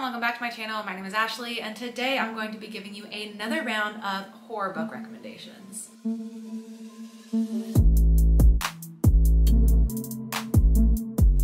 everyone, welcome back to my channel. My name is Ashley and today I'm going to be giving you another round of horror book recommendations.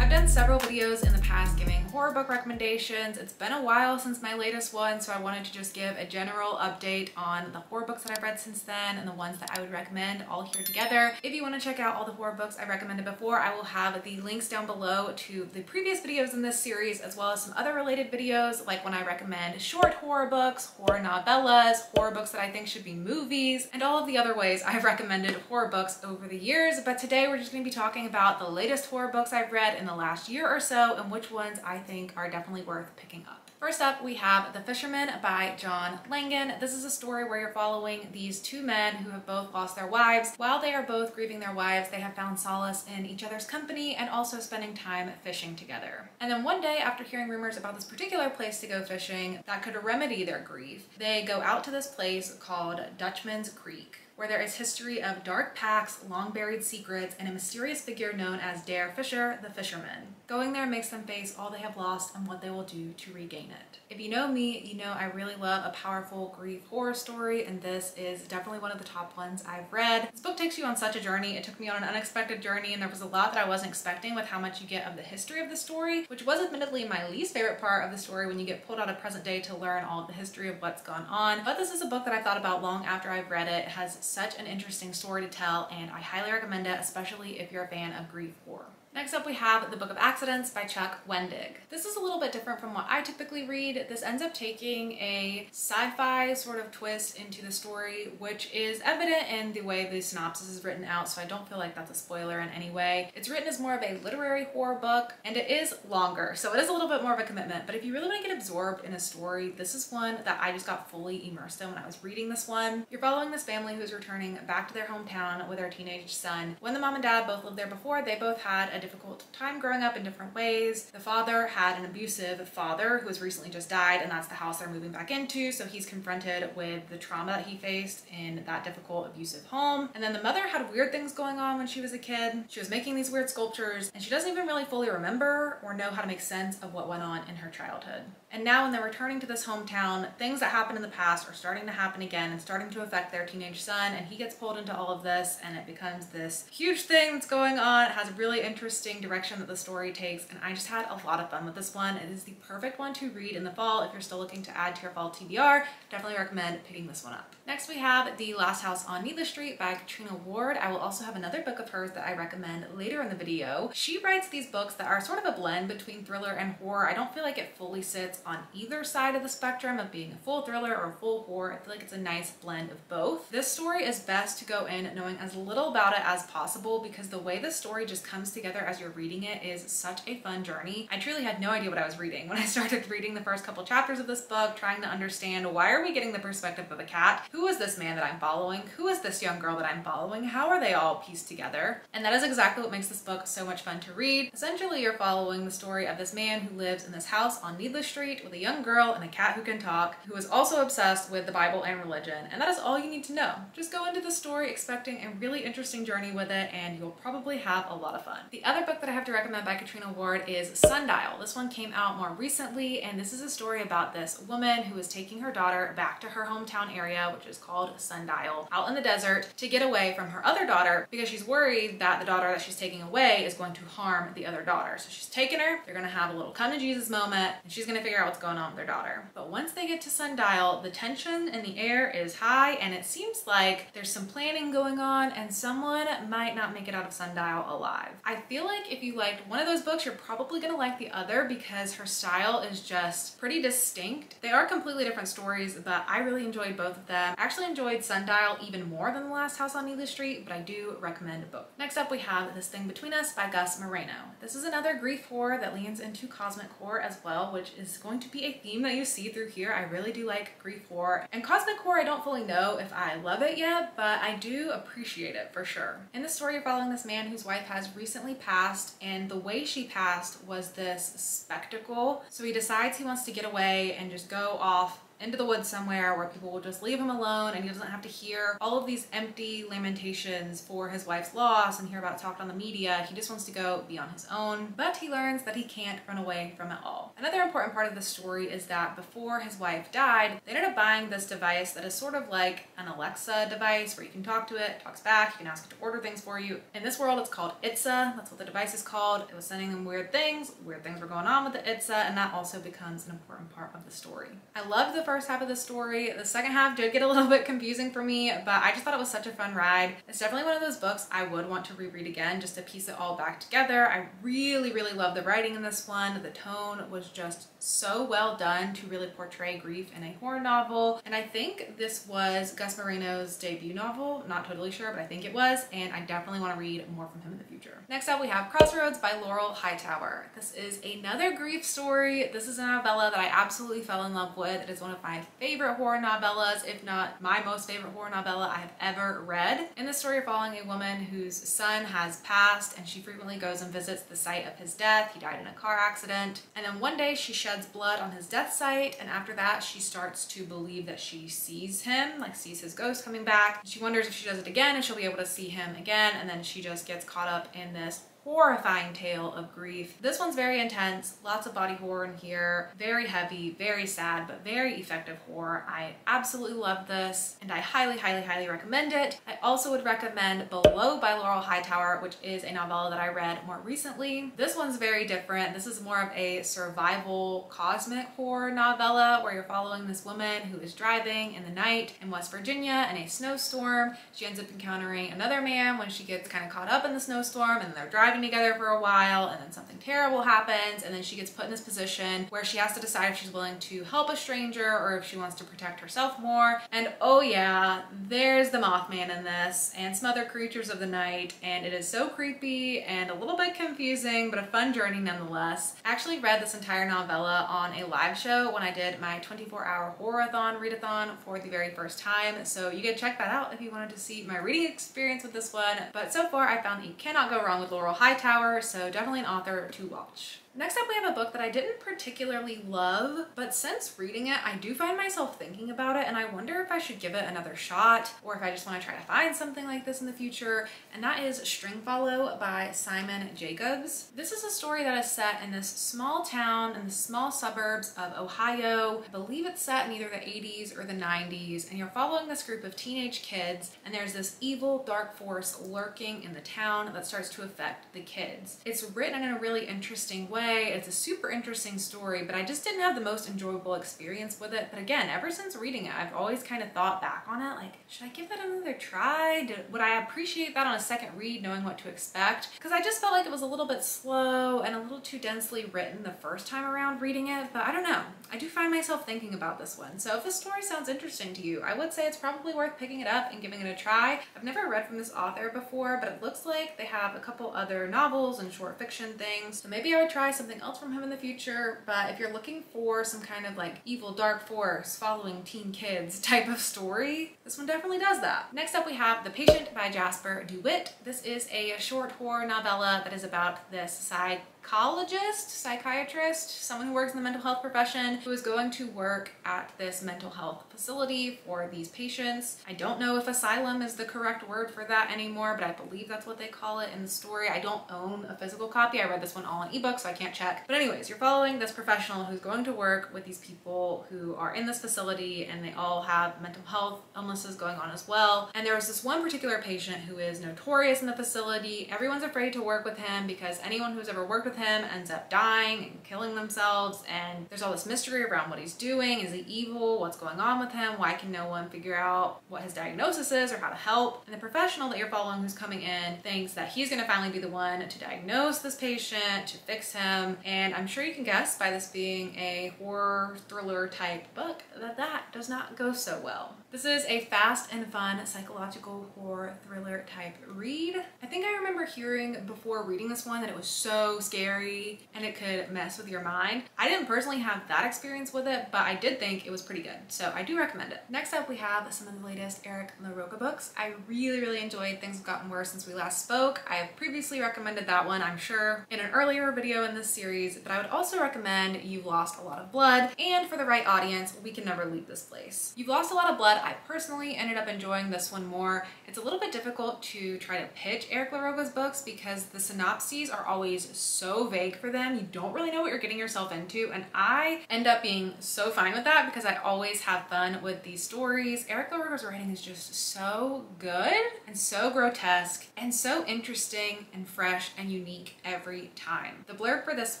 I've done several videos in the past giving horror book recommendations. It's been a while since my latest one, so I wanted to just give a general update on the horror books that I've read since then and the ones that I would recommend all here together. If you want to check out all the horror books I've recommended before, I will have the links down below to the previous videos in this series, as well as some other related videos, like when I recommend short horror books, horror novellas, horror books that I think should be movies, and all of the other ways I've recommended horror books over the years. But today we're just going to be talking about the latest horror books I've read in the last year or so and which ones I think are definitely worth picking up. First up, we have The Fisherman by John Langan. This is a story where you're following these two men who have both lost their wives. While they are both grieving their wives, they have found solace in each other's company and also spending time fishing together. And then one day, after hearing rumors about this particular place to go fishing that could remedy their grief, they go out to this place called Dutchman's Creek where there is history of dark pacts, long buried secrets, and a mysterious figure known as Der Fisher, the fisherman. Going there makes them face all they have lost and what they will do to regain it. If you know me, you know I really love a powerful grief horror story, and this is definitely one of the top ones I've read. This book takes you on such a journey. It took me on an unexpected journey, and there was a lot that I wasn't expecting with how much you get of the history of the story, which was admittedly my least favorite part of the story when you get pulled out of present day to learn all the history of what's gone on. But this is a book that I thought about long after I've read it. It has such an interesting story to tell, and I highly recommend it, especially if you're a fan of grief horror. Next up we have The Book of Accidents by Chuck Wendig. This is a little bit different from what I typically read. This ends up taking a sci-fi sort of twist into the story, which is evident in the way the synopsis is written out, so I don't feel like that's a spoiler in any way. It's written as more of a literary horror book, and it is longer, so it is a little bit more of a commitment, but if you really want to get absorbed in a story, this is one that I just got fully immersed in when I was reading this one. You're following this family who's returning back to their hometown with their teenage son. When the mom and dad both lived there before, they both had a difficult time growing up in different ways. The father had an abusive father who has recently just died and that's the house they're moving back into. So he's confronted with the trauma that he faced in that difficult abusive home. And then the mother had weird things going on when she was a kid. She was making these weird sculptures and she doesn't even really fully remember or know how to make sense of what went on in her childhood. And now when they're returning to this hometown, things that happened in the past are starting to happen again and starting to affect their teenage son and he gets pulled into all of this and it becomes this huge thing that's going on. It has a really interesting direction that the story takes and I just had a lot of fun with this one. It is the perfect one to read in the fall if you're still looking to add to your fall TBR. Definitely recommend picking this one up. Next we have The Last House on Needless Street by Catriona Ward. I will also have another book of hers that I recommend later in the video. She writes these books that are sort of a blend between thriller and horror. I don't feel like it fully sits on either side of the spectrum of being a full thriller or a full horror. I feel like it's a nice blend of both. This story is best to go in knowing as little about it as possible because the way the story just comes together as you're reading it is such a fun journey. I truly had no idea what I was reading when I started reading the first couple chapters of this book, trying to understand why are we getting the perspective of a cat? Who is this man that I'm following? Who is this young girl that I'm following? How are they all pieced together? And that is exactly what makes this book so much fun to read. Essentially, you're following the story of this man who lives in this house on Needless Street with a young girl and a cat who can talk, who is also obsessed with the Bible and religion. And that is all you need to know. Just go into the story expecting a really interesting journey with it and you'll probably have a lot of fun. The other book that I have to recommend by Catriona Ward is Sundial. This one came out more recently and this is a story about this woman who is taking her daughter back to her hometown area, which is called Sundial, out in the desert to get away from her other daughter because she's worried that the daughter that she's taking away is going to harm the other daughter. So she's taking her, they're gonna have a little come to Jesus moment and she's gonna figure out what's going on with their daughter. But once they get to Sundial, the tension in the air is high and it seems like there's some planning going on and someone might not make it out of Sundial alive. I feel like if you liked one of those books, you're probably gonna like the other because her style is just pretty distinct. They are completely different stories, but I really enjoyed both of them. I actually enjoyed Sundial even more than The Last House on Needless Street, but I do recommend both. Next up, we have This Thing Between Us by Gus Moreno. This is another grief horror that leans into cosmic horror as well, which is going to be a theme that you see through here. I really do like grief horror. And cosmic horror, I don't fully know if I love it yet, but I do appreciate it for sure. In the story, you're following this man whose wife has recently passed, and the the way she passed was this spectacle. So he decides he wants to get away and just go off into the woods somewhere where people will just leave him alone and he doesn't have to hear all of these empty lamentations for his wife's loss and hear about it talked on the media. He just wants to go be on his own, but he learns that he can't run away from it all. Another important part of the story is that before his wife died, they ended up buying this device that is sort of like an Alexa device where you can talk to it, talks back, you can ask it to order things for you. In this world, it's called Itza. That's what the device is called. It was sending them weird things. Weird things were going on with the Itza, and that also becomes an important part of the story. I love the first half of the story. The second half did get a little bit confusing for me, but I just thought it was such a fun ride. It's definitely one of those books I would want to reread again just to piece it all back together. I really, really love the writing in this one. The tone was just so well done to really portray grief in a horror novel. And I think this was Gus Moreno's debut novel. Not totally sure, but I think it was. And I definitely want to read more from him in the future. Next up, we have Crossroads by Laurel Hightower. This is another grief story. This is a novella that I absolutely fell in love with. It is one of my favorite horror novellas, if not my most favorite horror novella I have ever read. In the story, you're following a woman whose son has passed and she frequently goes and visits the site of his death. He died in a car accident. And then one day she sheds blood on his death site and after that she starts to believe that she sees him, like sees his ghost coming back. She wonders if she does it again and she'll be able to see him again and then she just gets caught up in this horrifying tale of grief. This one's very intense, lots of body horror in here, very heavy, very sad, but very effective horror. I absolutely love this and I highly, highly, highly recommend it. I also would recommend Below by Laurel Hightower, which is a novella that I read more recently. This one's very different. This is more of a survival cosmic horror novella where you're following this woman who is driving in the night in West Virginia in a snowstorm. She ends up encountering another man when she gets kind of caught up in the snowstorm and they're driving together for a while and then something terrible happens and then she gets put in this position where she has to decide if she's willing to help a stranger or if she wants to protect herself more. And oh yeah, there's the Mothman in this and some other creatures of the night and it is so creepy and a little bit confusing but a fun journey nonetheless. I actually read this entire novella on a live show when I did my 24 hour horror-a-thon readathon for the very first time so you can check that out if you wanted to see my reading experience with this one but so far I found that you cannot go wrong with Laurel Hightower so definitely an author to watch. Next up, we have a book that I didn't particularly love, but since reading it, I do find myself thinking about it and I wonder if I should give it another shot or if I just want to try to find something like this in the future, and that is String Follow by Simon Jacobs. This is a story that is set in this small town in the small suburbs of Ohio. I believe it's set in either the 80s or the 90s, and you're following this group of teenage kids, and there's this evil dark force lurking in the town that starts to affect the kids. It's written in a really interesting way way. It's a super interesting story, but I just didn't have the most enjoyable experience with it. But again, ever since reading it, I've always kind of thought back on it, like, should I give that another try? Would I appreciate that on a second read, knowing what to expect? Because I just felt like it was a little bit slow and a little too densely written the first time around reading it, but I don't know. I do find myself thinking about this one. So if this story sounds interesting to you, I would say it's probably worth picking it up and giving it a try. I've never read from this author before, but it looks like they have a couple other novels and short fiction things. So maybe I would try something else from him in the future, but if you're looking for some kind of like evil dark force following teen kids type of story, this one definitely does that. Next up we have The Patient by Jasper DeWitt. This is a short horror novella that is about this side psychologist, psychiatrist, someone who works in the mental health profession who is going to work at this mental health facility for these patients. I don't know if asylum is the correct word for that anymore, but I believe that's what they call it in the story. I don't own a physical copy. I read this one all in ebook, so I can't check. But anyways, you're following this professional who's going to work with these people who are in this facility and they all have mental health illnesses going on as well. And there was this one particular patient who is notorious in the facility. Everyone's afraid to work with him because anyone who's ever worked with him ends up dying and killing themselves and there's all this mystery around what he's doing. Is he evil? What's going on with him? Why can no one figure out what his diagnosis is or how to help? And the professional that you're following who's coming in thinks that he's gonna finally be the one to diagnose this patient, to fix him. And I'm sure you can guess by this being a horror thriller type book that that does not go so well. This is a fast and fun psychological horror thriller type read. I think I remember hearing before reading this one that it was so scary and it could mess with your mind. I didn't personally have that experience with it, but I did think it was pretty good. So I do recommend it. Next up, we have some of the latest Eric LaRocca books. I really, really enjoyed Things Have Gotten Worse Since We Last Spoke. I have previously recommended that one, I'm sure, in an earlier video in this series, but I would also recommend You've Lost a Lot of Blood, and for the right audience, We Can Never Leave This Place. You've Lost a Lot of Blood, I personally ended up enjoying this one more. It's a little bit difficult to try to pitch Eric LaRocca's books because the synopses are always so vague for them. You don't really know what you're getting yourself into, and I end up being so fine with that because I always have fun with these stories. Eric LaRocca's writing is just so good and so grotesque and so interesting and fresh and unique every time. The blurb for this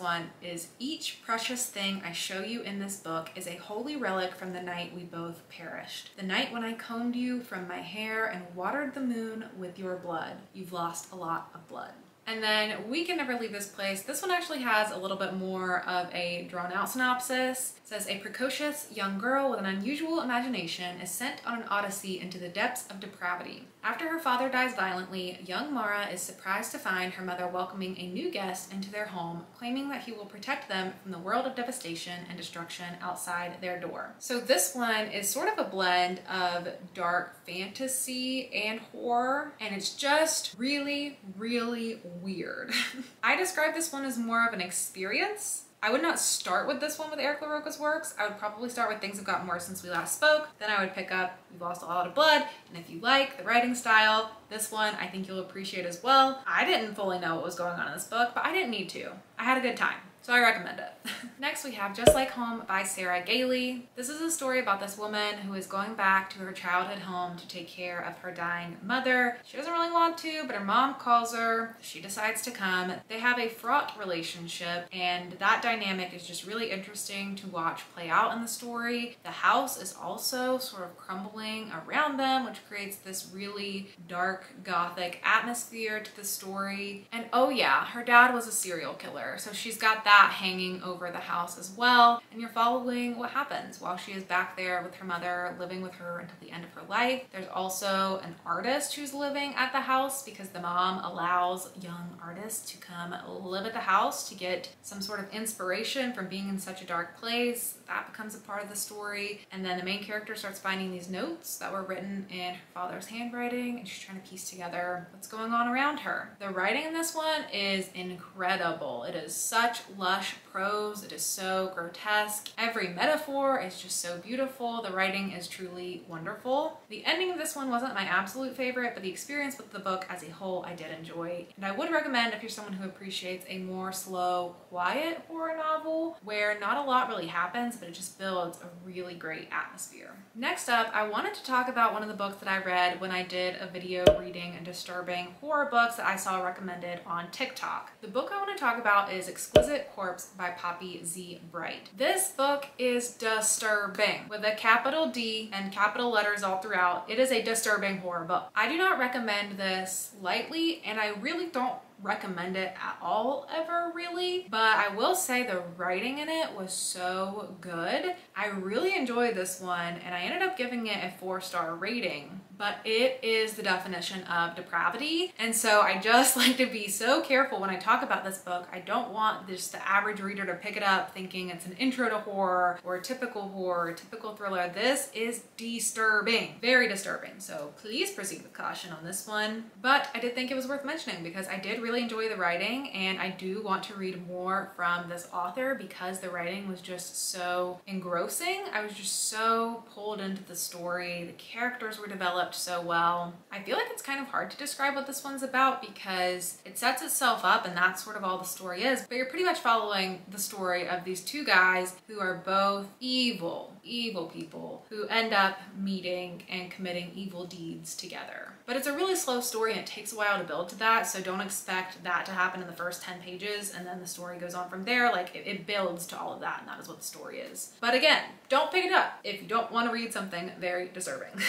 one is each precious thing I show you in this book is a holy relic from the night we both perished. The night when I combed you from my hair and watered the moon with your blood. You've lost a lot of blood. And then We Can Never Leave This Place. This one actually has a little bit more of a drawn out synopsis. Says a precocious young girl with an unusual imagination is sent on an odyssey into the depths of depravity. After her father dies violently, young Mara is surprised to find her mother welcoming a new guest into their home, claiming that he will protect them from the world of devastation and destruction outside their door. So this one is sort of a blend of dark fantasy and horror, and it's just really, really weird. I describe this one as more of an experience I would not start with this one with Eric LaRocca's works. I would probably start with Things Have Gotten Worse Since We Last Spoke. Then I would pick up You've Lost a Lot of Blood. And if you like the writing style, this one I think you'll appreciate as well. I didn't fully know what was going on in this book, but I didn't need to. I had a good time. So I recommend it. Next we have Just Like Home by Sarah Gailey. This is a story about this woman who is going back to her childhood home to take care of her dying mother. She doesn't really want to, but her mom calls her. She decides to come. They have a fraught relationship and that dynamic is just really interesting to watch play out in the story. The house is also sort of crumbling around them, which creates this really dark gothic atmosphere to the story. And oh yeah, her dad was a serial killer. So she's got that that hanging over the house as well. And you're following what happens while she is back there with her mother, living with her until the end of her life. There's also an artist who's living at the house because the mom allows young artists to come live at the house to get some sort of inspiration from being in such a dark place. That becomes a part of the story. And then the main character starts finding these notes that were written in her father's handwriting and she's trying to piece together what's going on around her. The writing in this one is incredible. It is such lush prose. It is so grotesque. Every metaphor is just so beautiful. The writing is truly wonderful. The ending of this one wasn't my absolute favorite, but the experience with the book as a whole I did enjoy. And I would recommend if you're someone who appreciates a more slow, quiet horror novel where not a lot really happens, but it just builds a really great atmosphere. Next up, I wanted to talk about one of the books that I read when I did a video reading and disturbing horror books that I saw recommended on TikTok. The book I want to talk about is Exquisite Corpse by Poppy Z. Brite. This book is disturbing with a capital D and capital letters all throughout. It is a disturbing horror book. I do not recommend this lightly and I really don't recommend it at all ever really but I will say the writing in it was so good I really enjoyed this one and I ended up giving it a four star rating but it is the definition of depravity. And so I just like to be so careful when I talk about this book. I don't want just the average reader to pick it up thinking it's an intro to horror or a typical horror typical thriller. This is disturbing very disturbing. So please proceed with caution on this one. But I did think it was worth mentioning because I did really enjoy the writing and I do want to read more from this author because the writing was just so engrossing. I was just so pulled into the story. The characters were developed so well. I feel like it's kind of hard to describe what this one's about because it sets itself up and that's sort of all the story is, but you're pretty much following the story of these two guys who are both evil, evil people who end up meeting and committing evil deeds together. But it's a really slow story and it takes a while to build to that, so don't expect that to happen in the first 10 pages and then the story goes on from there. Like it, it builds to all of that and that is what the story is. But again, don't pick it up if you don't want to read something very disturbing.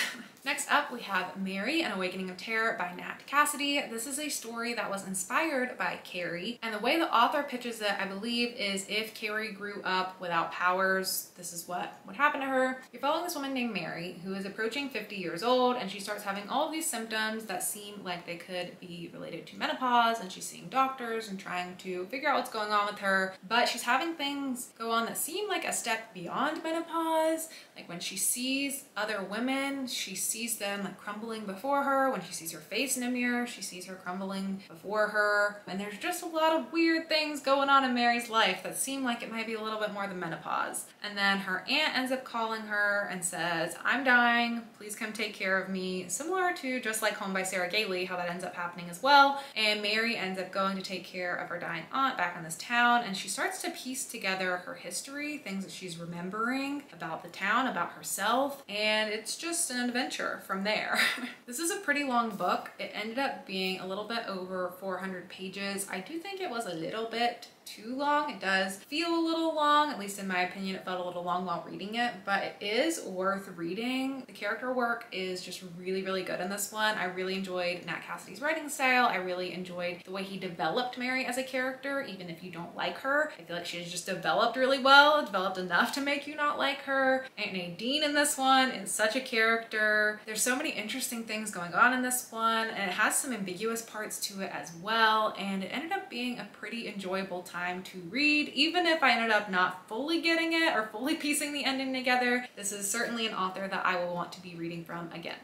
Next up, we have Mary, An Awakening of Terror by Nat Cassidy. This is a story that was inspired by Carrie, and the way the author pitches it, I believe, is if Carrie grew up without powers, this is what would happen to her. You're following this woman named Mary, who is approaching 50 years old, and she starts having all these symptoms that seem like they could be related to menopause, and she's seeing doctors and trying to figure out what's going on with her, but she's having things go on that seem like a step beyond menopause. Like when she sees other women, she sees sees them like crumbling before her. When she sees her face in a mirror, she sees her crumbling before her. And there's just a lot of weird things going on in Mary's life that seem like it might be a little bit more than menopause. And then her aunt ends up calling her and says, I'm dying, please come take care of me. Similar to Just Like Home by Sarah Gailey, how that ends up happening as well. And Mary ends up going to take care of her dying aunt back in this town. And she starts to piece together her history, things that she's remembering about the town, about herself. And it's just an adventure from there. this is a pretty long book. It ended up being a little bit over 400 pages. I do think it was a little bit too long. It does feel a little long, at least in my opinion, it felt a little long while reading it, but it is worth reading. The character work is just really, really good in this one. I really enjoyed Nat Cassidy's writing style. I really enjoyed the way he developed Mary as a character, even if you don't like her. I feel like she's just developed really well, developed enough to make you not like her. Aunt Nadine in this one is such a character. There's so many interesting things going on in this one, and it has some ambiguous parts to it as well, and it ended up being a pretty enjoyable time time to read, even if I ended up not fully getting it or fully piecing the ending together. This is certainly an author that I will want to be reading from again.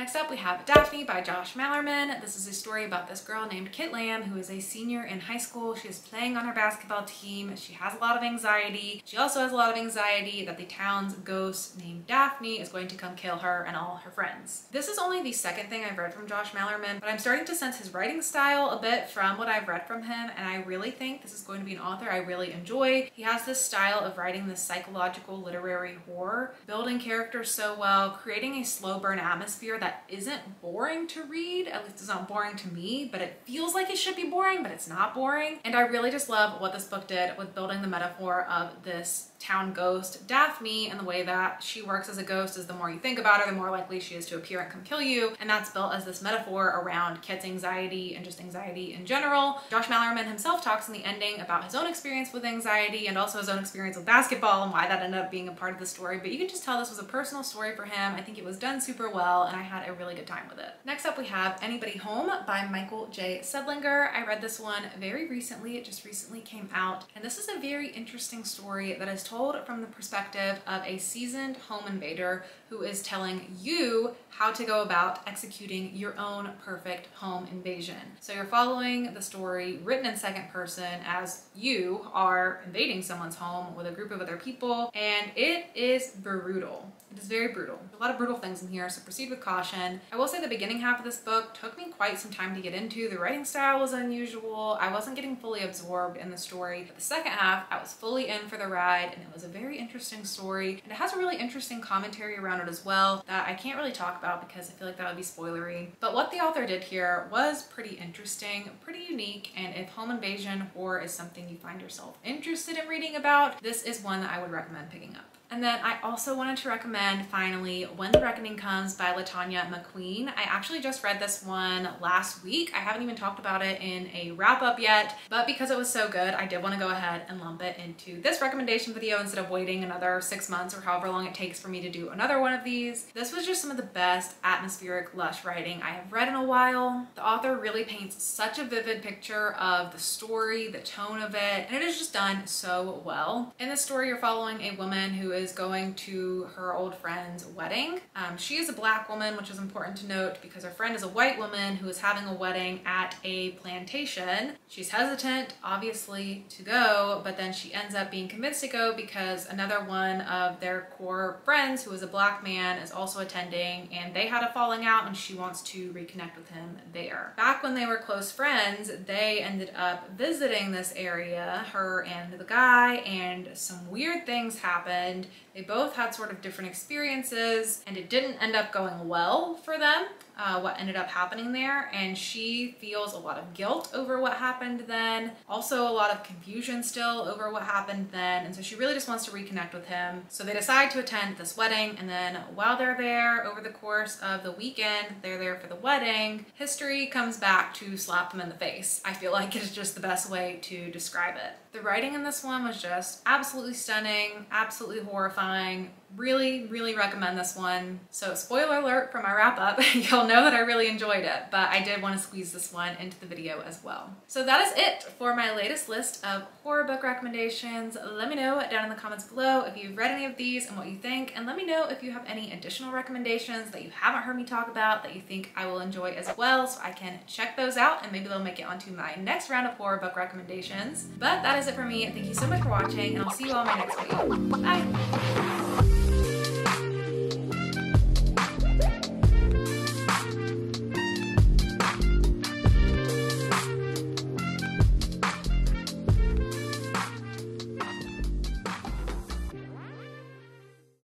Next up, we have Daphne by Josh Malerman. This is a story about this girl named Kit Lamb who is a senior in high school. She is playing on her basketball team. She has a lot of anxiety. She also has a lot of anxiety that the town's ghost named Daphne is going to come kill her and all her friends. This is only the second thing I've read from Josh Malerman, but I'm starting to sense his writing style a bit from what I've read from him, and I really think this is going to be an author I really enjoy. He has this style of writing this psychological literary horror, building characters so well, creating a slow burn atmosphere that isn't boring to read. At least it's not boring to me, but it feels like it should be boring, but it's not boring. And I really just love what this book did with building the metaphor of this town ghost, Daphne, and the way that she works as a ghost is the more you think about her, the more likely she is to appear and come kill you. And that's built as this metaphor around Kit's anxiety and just anxiety in general. Josh Malerman himself talks in the ending about his own experience with anxiety and also his own experience with basketball and why that ended up being a part of the story. But you can just tell this was a personal story for him. I think it was done super well and I had a really good time with it. Next up we have Anybody Home by Michael J. Seidlinger. I read this one very recently. It just recently came out. And this is a very interesting story that is told from the perspective of a seasoned home invader who is telling you how to go about executing your own perfect home invasion. So you're following the story written in second person as you are invading someone's home with a group of other people, and it is brutal. It is very brutal. A lot of brutal things in here, so proceed with caution. I will say the beginning half of this book took me quite some time to get into. The writing style was unusual. I wasn't getting fully absorbed in the story. But the second half, I was fully in for the ride, and it was a very interesting story. And it has a really interesting commentary around it as well that I can't really talk about because I feel like that would be spoilery. But what the author did here was pretty interesting, pretty unique, and if home invasion horror is something you find yourself interested in reading about, this is one that I would recommend picking up. And then I also wanted to recommend finally When the Reckoning Comes by Latanya McQueen. I actually just read this one last week. I haven't even talked about it in a wrap up yet, but because it was so good, I did want to go ahead and lump it into this recommendation video instead of waiting another six months or however long it takes for me to do another one of these. This was just some of the best atmospheric lush writing I have read in a while. The author really paints such a vivid picture of the story, the tone of it, and it is just done so well. In this story, you're following a woman who is is going to her old friend's wedding. Um, she is a black woman, which is important to note because her friend is a white woman who is having a wedding at a plantation. She's hesitant, obviously, to go, but then she ends up being convinced to go because another one of their core friends, who is a black man, is also attending and they had a falling out and she wants to reconnect with him there. Back when they were close friends, they ended up visiting this area, her and the guy, and some weird things happened they both had sort of different experiences and it didn't end up going well for them. Uh, what ended up happening there and she feels a lot of guilt over what happened then. Also a lot of confusion still over what happened then and so she really just wants to reconnect with him. So they decide to attend this wedding and then while they're there over the course of the weekend, they're there for the wedding, history comes back to slap them in the face. I feel like it's just the best way to describe it. The writing in this one was just absolutely stunning, absolutely horrifying, really, really recommend this one. So spoiler alert for my wrap up, you'll know that I really enjoyed it, but I did want to squeeze this one into the video as well. So that is it for my latest list of horror book recommendations. Let me know down in the comments below if you've read any of these and what you think, and let me know if you have any additional recommendations that you haven't heard me talk about that you think I will enjoy as well, so I can check those out and maybe they'll make it onto my next round of horror book recommendations. But that is it for me. Thank you so much for watching, and I'll see you all in my next video. Bye!